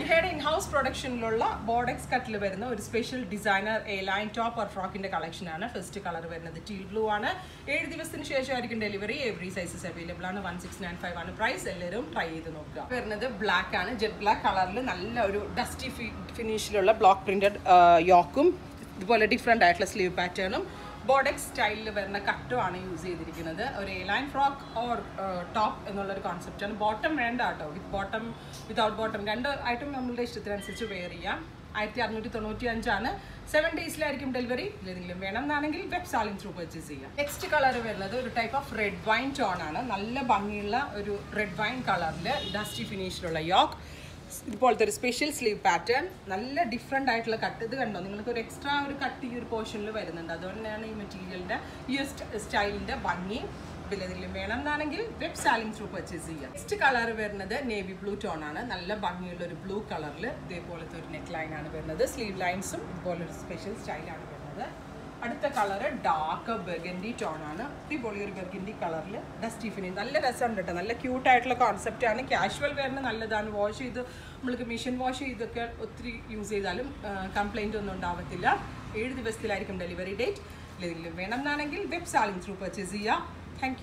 ഇഹയുടെ in house പ്രൊഡക്ഷനിലുള്ള ബോർഡെക്സ് കട്ടിൽ വരുന്ന ഒരു special designer A line top or ഫ്രോക്കിന്റെ collection ആണ്. ഫസ്റ്റ് കളർ വരുന്നത് ടീൽ ബ്ലൂ ആണ്. ഏഴ് ദിവസത്തിന് ശേഷമായിരിക്കും ഡെലിവറി എവറി സൈസസ് അവൈലബിൾ ആണ്. വൺ സിക്സ് നയൻ ഫൈവ് ആണ് പ്രൈസ് എല്ലാവരും ട്രൈ ചെയ്ത് നോക്കുക. വരുന്നത് ബ്ലാക്ക് ആണ്. ജെറ്റ് ബ്ലാക്ക് കളറിൽ നല്ല ഒരു ഡസ്റ്റി ഫിനിഷിലുള്ള ബ്ലോക്ക് പ്രിന്റഡ് യോക്കും ഇതുപോലെ ഡിഫറെന്റ് ആയിട്ടുള്ള സ്ലീവ് പാറ്റേണും ബോഡെക്സ് സ്റ്റൈലിൽ വരുന്ന കട്ടുമാണ് യൂസ് ചെയ്തിരിക്കുന്നത്. ഒരു A line frock or top എന്നുള്ളൊരു കോൺസെപ്റ്റാണ് ബോട്ടം വേണ്ട കേട്ടോ. വിത്ത് ബോട്ടം വിതൗട്ട് ബോട്ടം രണ്ട് ഐറ്റം നമ്മളുടെ ഇഷ്ടത്തിനനുസരിച്ച് വെയർ ചെയ്യാം. ആയിരത്തി അറുന്നൂറ്റി തൊണ്ണൂറ്റി അഞ്ചാണ് സെവൻ ഡേയ്സിലായിരിക്കും ഡെലിവറി ഇല്ലെങ്കിലും വേണം എന്നാണെങ്കിൽ വെബ് സാലിംഗ് ത്രൂ പർച്ചേസ് ചെയ്യാം. നെക്സ്റ്റ് കളർ വരുന്നത് ഒരു type of red wine tone ആണ്. നല്ല ഭംഗിയുള്ള ഒരു റെഡ് വൈൻ കളറിൽ ഡസ്റ്റി ഫിനിഷിലുള്ള യോക്ക്. ഇതുപോലത്തെ ഒരു സ്പെഷ്യൽ സ്ലീവ് പാറ്റേൺ നല്ല ഡിഫറെന്റ് ആയിട്ടുള്ള കട്ട് ഇത് കണ്ടോ? നിങ്ങൾക്ക് ഒരു എക്സ്ട്രാ ഒരു കട്ട് ഈ ഒരു പോർഷനിൽ വരുന്നുണ്ട്. അതുകൊണ്ട് തന്നെയാണ് ഈ മെറ്റീരിയലിന്റെ ഈ സ്റ്റൈലിന്റെ ഭംഗി. ഇതിലെന്തെങ്കിലും വേണം എന്നാണെങ്കിൽ വെബ് സാലിംഗ് ത്രൂ പർച്ചേസ് ചെയ്യാം. നെക്സ്റ്റ് കളർ വരുന്നത് നേവി ബ്ലൂ ടോൺ ആണ്. നല്ല ഭംഗിയുള്ള ഒരു ബ്ലൂ കളറിൽ ഇതേപോലത്തെ ഒരു നെക്ക് ലൈൻ ആണ് വരുന്നത്. സ്ലീവ് ലൈൻസും ഇതുപോലൊരു സ്പെഷ്യൽ സ്റ്റൈലാണ് വരുന്നത്. അടുത്ത കളറ് ഡാർക്ക് ബെഗൻഡി ടോൺ ആണ്. അടിപൊളി ഒരു ബെഗൻഡി കളറിൽ ഡസ്റ്റി ഫിനിഷ് നല്ല രസമുണ്ട് കേട്ടോ. നല്ല ക്യൂട്ട് ആയിട്ടുള്ള കോൺസെപ്റ്റ് ആണ്. കാഷ്വൽ വെയറിന് നല്ലതാണ്. വാഷ് ചെയ്ത് നമ്മൾക്ക് മെഷീൻ വാഷ് ചെയ്തൊക്കെ ഒത്തിരി യൂസ് ചെയ്താലും കംപ്ലൈന്റ് ഒന്നും ഉണ്ടാവത്തില്ല. ഏഴ് ദിവസത്തിലായിരിക്കും ഡെലിവറി ഡേറ്റ് ഏതെങ്കിലും വേണം എന്നാണെങ്കിൽ വെബ് സാലിംഗ് ത്രൂ പർച്ചേസ് ചെയ്യുക താങ്ക്